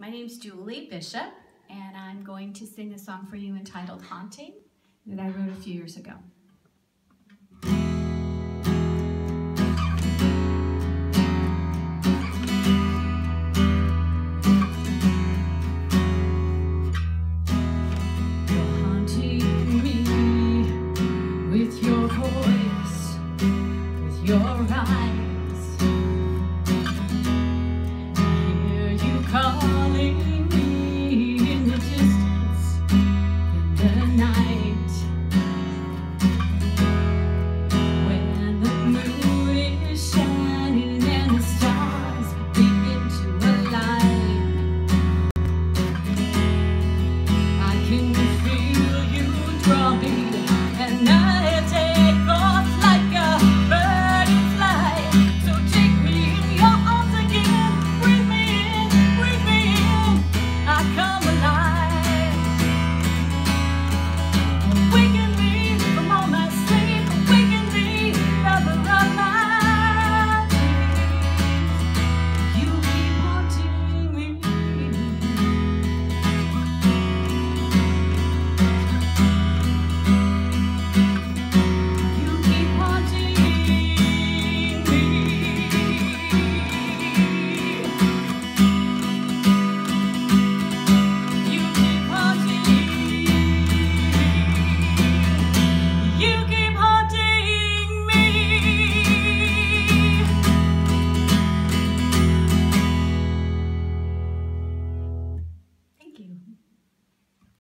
My name's Julie Bishop, and I'm going to sing a song for you entitled Haunting that I wrote a few years ago.